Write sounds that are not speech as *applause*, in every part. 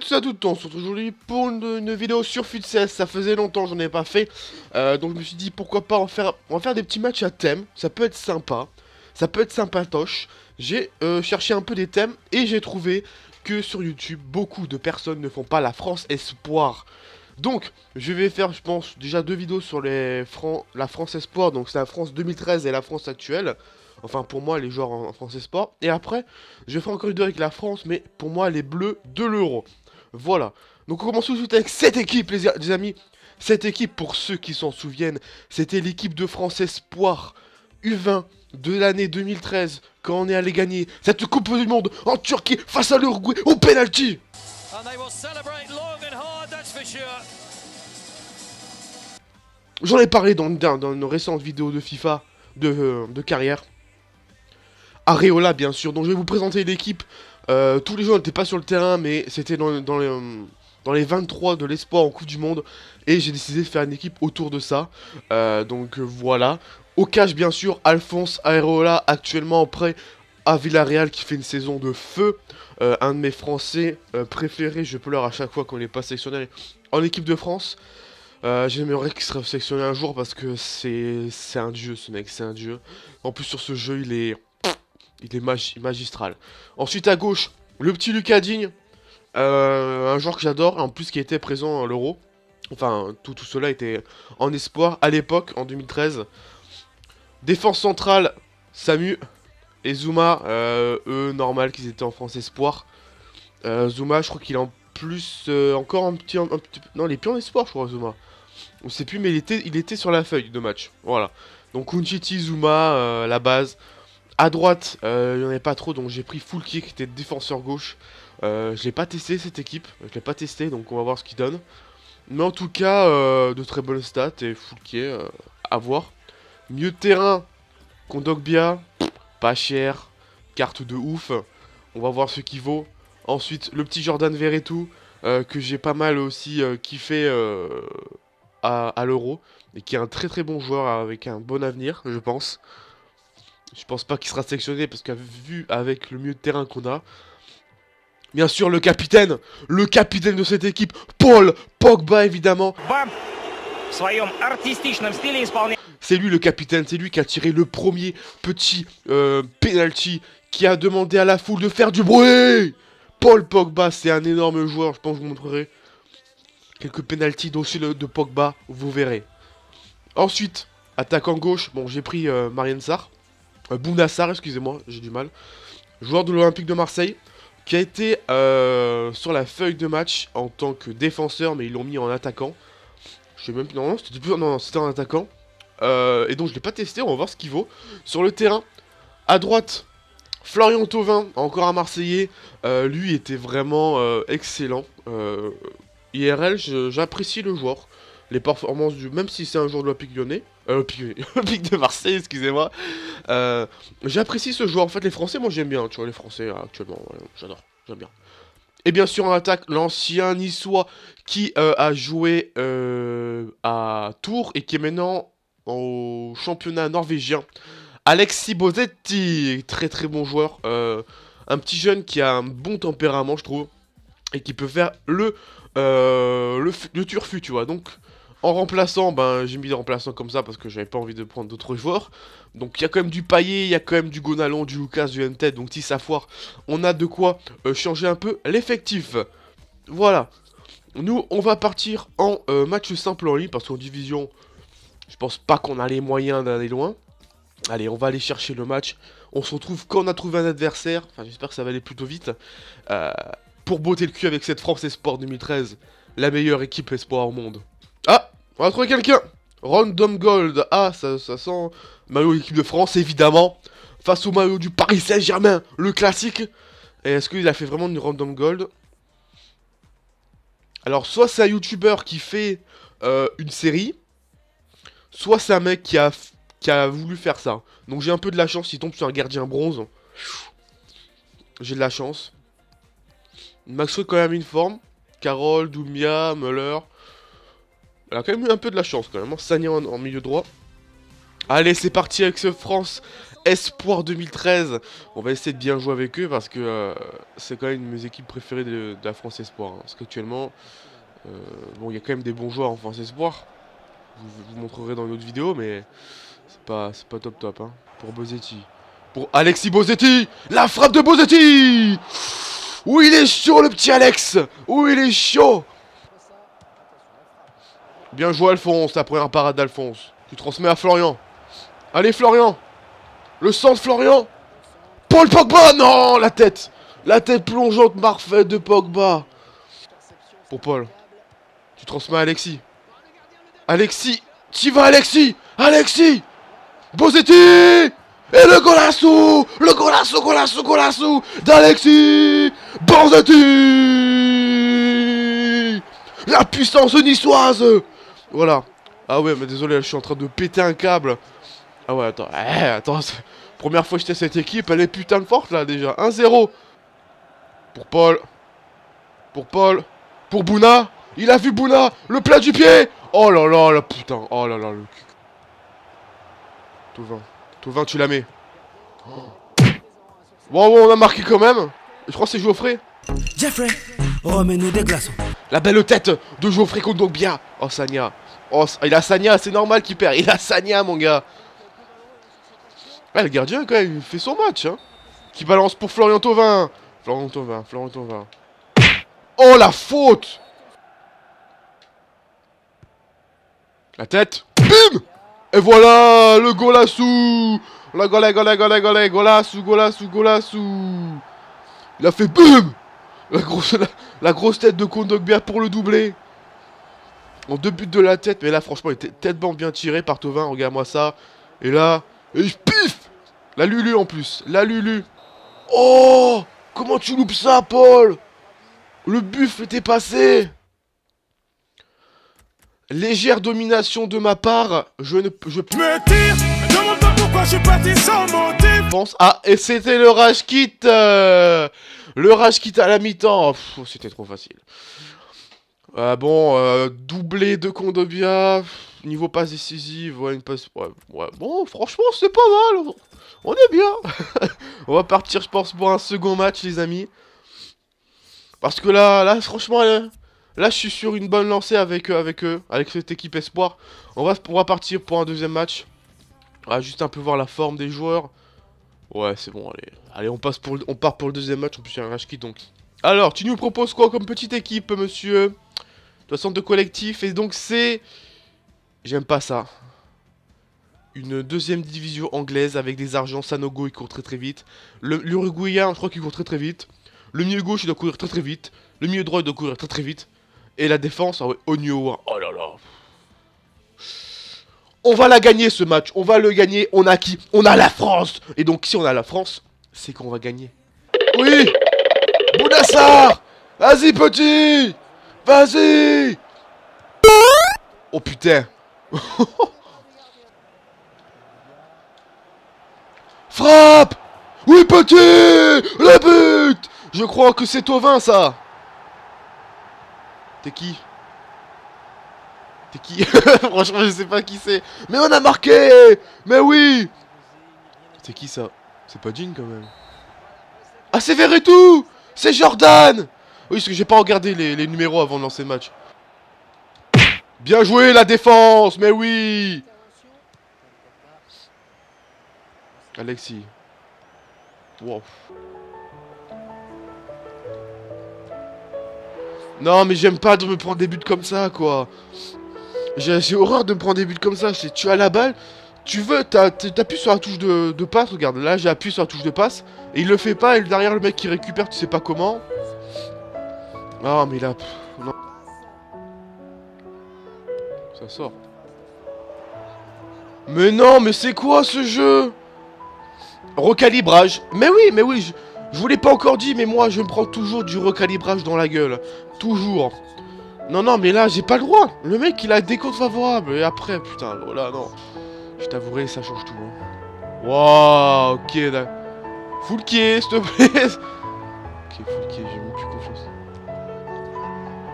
tous à toutes, on se retrouve aujourd'hui pour une, vidéo sur FUTSES, ça faisait longtemps j'en ai pas fait, euh, donc je me suis dit pourquoi pas en faire, on va faire des petits matchs à thème, ça peut être sympa, ça peut être sympatoche, j'ai euh, cherché un peu des thèmes et j'ai trouvé que sur YouTube, beaucoup de personnes ne font pas la France Espoir, donc je vais faire je pense déjà deux vidéos sur les la France Espoir, donc c'est la France 2013 et la France actuelle, Enfin, pour moi, les joueurs en, France Sport. Et après, je ferai encore une vidéo avec la France, mais pour moi, les Bleus de l'Euro. Voilà. Donc, on commence tout de suite avec cette équipe, les, amis. Cette équipe, pour ceux qui s'en souviennent, c'était l'équipe de France Espoir U20 de l'année 2013, quand on est allé gagner cette Coupe du Monde en Turquie face à l'Uruguay au penalty. J'en ai parlé dans, dans, une récente vidéo de FIFA de, euh, de carrière. Areola, bien sûr. Donc je vais vous présenter l'équipe. Euh, tous les joueurs n'étaient pas sur le terrain, mais c'était dans, les, dans les 23 de l'espoir en Coupe du Monde. Et j'ai décidé de faire une équipe autour de ça. Euh, donc voilà. Au cash, bien sûr, Alphonse Areola, actuellement prêt à Villarreal, qui fait une saison de feu. Euh, un de mes Français préférés, je pleure à chaque fois qu'on n'est pas sélectionné en équipe de France. J'aimerais qu'il serait sélectionné un jour parce que c'est un dieu ce mec, c'est un dieu. En plus sur ce jeu il est il est magistral. Ensuite, à gauche, le petit Lucas Digne. Euh, un joueur que j'adore, en plus qui était présent à l'Euro. Enfin, tout, cela était en espoir à l'époque, en 2013. Défense centrale, Samu et Zuma, euh, eux, normal qu'ils étaient en France Espoir. Euh, Zuma, je crois qu'il est en plus encore un petit, Non, il est plus en espoir, je crois, Zuma. On sait plus, mais il était, il était sur la feuille de match. Voilà. Donc, Unchiti, Zuma, la base. À droite, euh, il n'y en avait pas trop, donc j'ai pris Full qui était défenseur gauche. Euh, je l'ai pas testé cette équipe, je l'ai pas testé, donc on va voir ce qu'il donne. Mais en tout cas, euh, de très bonnes stats et Full à voir. Mieux de terrain, Kondogbia, pas cher, carte de ouf. On va voir ce qu'il vaut. Ensuite, le petit Jordan Verretou, que j'ai pas mal aussi kiffé à l'Euro. Et qui est un très très bon joueur avec un bon avenir, je pense. Je pense pas qu'il sera sélectionné parce qu'à vu avec le mieux de terrain qu'on a. Bien sûr, le capitaine, le capitaine de cette équipe, Paul Pogba évidemment. C'est lui le capitaine, c'est lui qui a tiré le premier petit euh, penalty qui a demandé à la foule de faire du bruit. Paul Pogba, c'est un énorme joueur, je pense que je vous montrerai quelques penalties dossier de Pogba, vous verrez. Ensuite, attaquant gauche, bon j'ai pris euh, Marianne Sarr. Euh, excusez-moi, j'ai du mal. Joueur de l'Olympique de Marseille, qui a été euh, sur la feuille de match en tant que défenseur, mais ils l'ont mis en attaquant. Je sais même non, c'était plus, non, c'était en attaquant. Euh, et donc je l'ai pas testé, on va voir ce qu'il vaut. Sur le terrain, à droite, Florian Thauvin, encore un Marseillais, lui était vraiment excellent. IRL, j'apprécie le joueur les performances du. Même si c'est un joueur de l'Olympique lyonnais. Euh, *laughs* de Marseille, excusez-moi. Euh, J'apprécie ce joueur. En fait, les Français, moi j'aime bien, tu vois, les Français euh, actuellement. J'adore, j'aime bien. Et bien sûr, en attaque, l'ancien niçois qui a joué à Tours et qui est maintenant au championnat norvégien. Alexis Bozetti, très très bon joueur. un petit jeune qui a un bon tempérament, je trouve. Et qui peut faire le, le, le turfu, tu vois. Donc, en remplaçant, ben j'ai mis des remplaçants comme ça parce que j'avais pas envie de prendre d'autres joueurs. Donc il y a quand même du Paillet, il y a quand même du Gonalon, du Lucas, du MTED. Donc si ça foire, on a de quoi euh, changer un peu l'effectif. Voilà. Nous, on va partir en euh, match simple en ligne parce qu'en division, je pense pas qu'on a les moyens d'aller loin. Allez, on va aller chercher le match. On se retrouve quand on a trouvé un adversaire. Enfin, j'espère que ça va aller plutôt vite. Euh, pour botter le cul avec cette France Esport 2013. La meilleure équipe espoir au monde. On va trouver quelqu'un Random Gold. Ah, ça, ça sent... Maillot équipe de France, évidemment. Face au maillot du Paris Saint-Germain, le classique. Et est-ce qu'il a fait vraiment une Random Gold? Alors, soit c'est un YouTuber qui fait euh, une série, soit c'est un mec qui a, qui a voulu faire ça. Donc j'ai un peu de la chance, il tombe sur un gardien bronze. J'ai de la chance. Maxwell quand même une forme. Carole, Doumia, Muller. Elle a quand même eu un peu de la chance quand même. Hein. Sagnan en, milieu droit. Allez, c'est parti avec ce France Espoir 2013. On va essayer de bien jouer avec eux parce que euh, c'est quand même une de mes équipes préférées de, la France Espoir. Hein. Parce qu'actuellement, euh, bon, il y a quand même des bons joueurs en France Espoir. Je vous, montrerai dans une autre vidéo, mais c'est pas, pas top top. Hein. Pour Bozetti. Pour Alexis Bozetti La frappe de Bozetti Où il est chaud, le petit Alex Où il est chaud Bien joué, Alphonse, la première parade d'Alphonse. Tu transmets à Florian. Allez, Florian. Le centre, Florian. Paul Pogba Non La tête. La tête plongeante parfaite de Pogba. Pour Paul. Tu transmets à Alexis. Alexis Tu vas, Alexis. Alexis. Bozetti Et le golasso. Le golasso, golasso, golasso D'Alexis Bozetti La puissance niçoise Voilà. Ah ouais, mais désolé, je suis en train de péter un câble. Ah ouais, attends. Eh, attends. Première fois que j'étais cette équipe, elle est putain de forte là déjà. 1-0. Pour Paul. Pour Paul. Pour Bouna. Il a vu Bouna. Le plat du pied. Oh là là, la putain. Oh là là, le cul. Tauvin. Tauvin, tu la mets. Bon, bon, on a marqué quand même. Je crois que c'est Geoffrey. Jeffrey, remets-nous des glaçons. La belle tête de Geoffrey bien. Oh, Sanya. Oh, il a Sanya, c'est normal qu'il perd. Il a Sanya, mon gars. Le gardien, quand même, il fait son match, hein. Qui balance pour Florian Thauvin. Florian Thauvin, Florian Thauvin. Oh, la faute La tête. Bim Et voilà, le golassou La gola, gola, gola, gola, golassou, golassou, golassou Il a fait BOUM la grosse, tête de Kondogbia pour le doubler. En deux buts de la tête, mais là, franchement, il était tellement bien tiré par Tovin. Regarde-moi ça. Et là, et pif La Lulu en plus. La Lulu. Oh Comment tu loupes ça, Paul Le buff était passé. Légère domination de ma part. Je ne... Je me je Pense... Ah, et c'était le rage kit euh, Le rage kit à la mi-temps. C'était trop facile. Euh, bon, doublé de Condobia, niveau passe décisive, ouais, une passe... Ouais, ouais, bon, franchement, c'est pas mal, on est bien. *laughs* on va partir, je pense, pour un second match, les amis. Parce que là, là, franchement, là, je suis sur une bonne lancée avec, euh, avec eux, avec cette équipe Espoir. On va, on partir pour un deuxième match. Va juste un peu voir la forme des joueurs. Ouais, c'est bon, allez. Allez, on, passe pour, on part pour le deuxième match, en plus, il y a un rush kit, donc... Alors, tu nous proposes quoi comme petite équipe, monsieur? De collectif. Et donc c'est... J'aime pas ça. Une deuxième division anglaise avec des argents. Sanogo, il court très très vite. L'Uruguayen, je crois qu'il court très très vite. Le milieu gauche, il doit courir très très vite. Le milieu droit, il doit courir très très vite. Et la défense, ah ouais, Onyo. Hein. Oh là là. On va la gagner ce match. On va le gagner. On a qui? On a la France. Et donc si on a la France, c'est qu'on va gagner. Oui! Bounassar Vas-y petit! Vas-y! Oh putain! *laughs* Frappe! Oui petit! Le but! Je crois que c'est Tovin ça. T'es qui? T'es qui *laughs* Franchement je sais pas qui c'est Mais on a marqué Mais oui C'est qui ça C'est pas Jean quand même Ah c'est Verretou C'est Jordan oui, parce que j'ai pas regardé les, numéros avant de lancer le match. Bien joué la défense, mais oui Alexis. Wow. Non, mais j'aime pas de me prendre des buts comme ça, quoi. J'ai horreur de me prendre des buts comme ça. Tu as la balle, tu veux, t'appuies sur la touche de, de passe, regarde, là j'ai appuyé sur la touche de passe, et il le fait pas, et derrière le mec qui récupère, tu sais pas comment. Ah, mais là... Non. Ça sort. Mais non, mais c'est quoi ce jeu? Recalibrage. Mais oui, mais oui, je, je vous l'ai pas encore dit, mais moi, je me prends toujours du recalibrage dans la gueule. Toujours. Non, non, mais là, j'ai pas le droit. Le mec, il a des comptes favorables. Et après, putain, oh là, non. Je t'avouerai, ça change tout. Hein. Waouh, ok, là. Full s'il te plaît. *laughs* ok, full j'ai même plus confiance.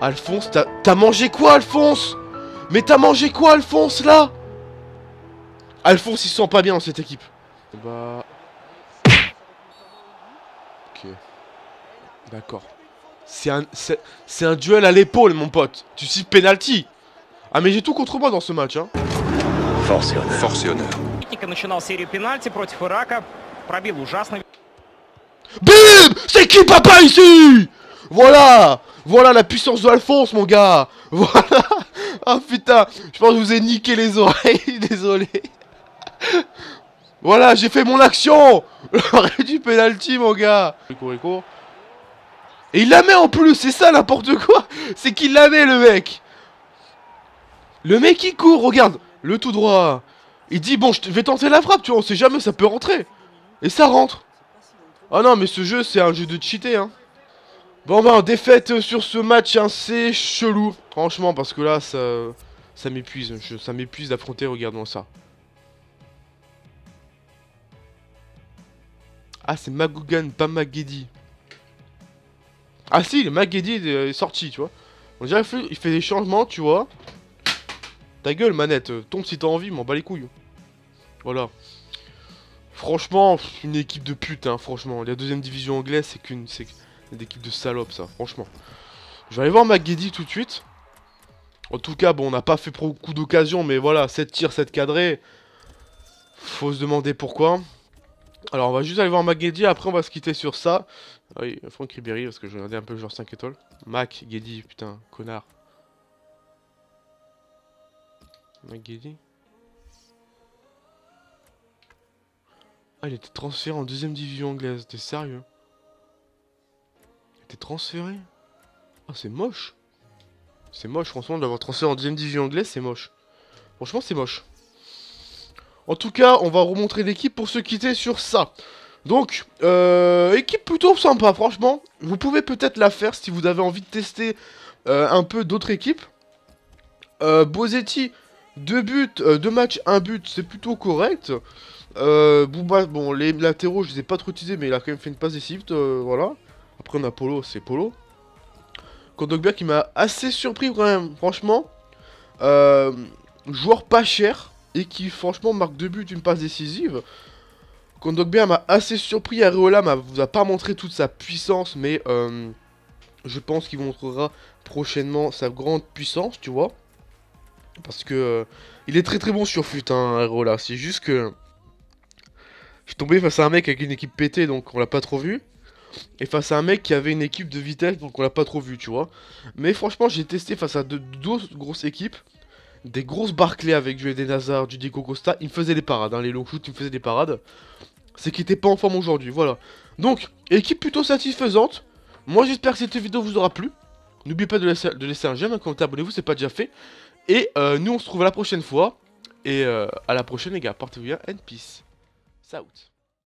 Alphonse, t'as mangé quoi, Alphonse? Mais t'as mangé quoi, Alphonse, là? Alphonse, il se sent pas bien dans cette équipe. Bah... Ok. D'accord. C'est un, duel à l'épaule, mon pote. Tu cites penalty. Ah, mais j'ai tout contre moi dans ce match. Hein. Force et honneur. Force. BIM C'est qui papa ici Voilà Voilà la puissance de Alphonse, mon gars *laughs* Voilà Ah putain Je pense que je vous ai niqué les oreilles, *laughs* désolé Voilà, j'ai fait mon action *laughs* L'arrêt du penalty, mon gars Il court, il court et il la met en plus, c'est ça n'importe quoi *laughs* C'est qu'il la met le mec Le mec il court, regarde Le tout droit Il dit bon je vais tenter la frappe tu vois, on sait jamais ça peut rentrer Et ça rentre Oh non, mais ce jeu, c'est un jeu de cheaté, hein. Bon, ben, défaite sur ce match, hein, c'est chelou. Franchement, parce que là, ça, m'épuise. Ça m'épuise d'affronter, regardons ça. Ah, c'est Magougan, pas Magedi. Ah si, le Magedi est sorti, tu vois. On dirait qu'il fait des changements, tu vois. Ta gueule, manette. Tombe si t'as envie, m'en bats les couilles. Voilà. Franchement, une équipe de pute, hein, franchement. La deuxième division anglaise, c'est qu'une c'est une équipe de salopes, ça, franchement. Je vais aller voir McGeddy tout de suite. En tout cas, bon, on n'a pas fait beaucoup d'occasions, mais voilà, 7 tirs, 7 cadrés. Faut se demander pourquoi. Alors, on va juste aller voir McGeddy, après on va se quitter sur ça. Ah oui, Franck Ribéry, parce que je regardais un peu genre 5 étoiles. Mac, Geddy, putain, connard. McGeddy Ah, il était transféré en deuxième division anglaise. T'es sérieux? Il était transféré? Ah, c'est moche. C'est moche, franchement, de l'avoir transféré en deuxième division anglaise, c'est moche. Franchement, c'est moche. En tout cas, on va remontrer l'équipe pour se quitter sur ça. Donc, euh, équipe plutôt sympa, franchement. Vous pouvez peut-être la faire si vous avez envie de tester euh, un peu d'autres équipes. Euh, Bozetti, deux buts, euh, deux matchs, un but, c'est plutôt correct. Euh, bon, les latéraux, je les ai pas trop utilisés, mais il a quand même fait une passe décisive, euh, voilà. Après, on a Polo, c'est Polo. Kondogbia qui m'a assez surpris quand même, franchement. Euh, joueur pas cher, et qui franchement marque deux buts, une passe décisive. Kondogbia m'a assez surpris, Areola m'a vous a pas montré toute sa puissance, mais euh, je pense qu'il montrera prochainement sa grande puissance, tu vois. Parce que euh, il est très très bon sur fut, hein, Areola. C'est juste que je suis tombé face à un mec avec une équipe pétée, donc on l'a pas trop vu. Et face à un mec qui avait une équipe de vitesse, donc on l'a pas trop vu, tu vois. Mais franchement, j'ai testé face à deux, grosses équipes. Des grosses Barclay avec du Eden Nazar, du Diego Costa. Il me faisait des parades, hein, les long shoots, il me faisait des parades. C'est qu'il était pas en forme aujourd'hui, voilà. Donc, équipe plutôt satisfaisante. Moi, j'espère que cette vidéo vous aura plu. N'oubliez pas de laisser, un j'aime, un commentaire, abonnez-vous, c'est pas déjà fait. Et euh, nous, on se retrouve la prochaine fois. Et euh, à la prochaine, les gars. Portez-vous bien and peace. Saúde.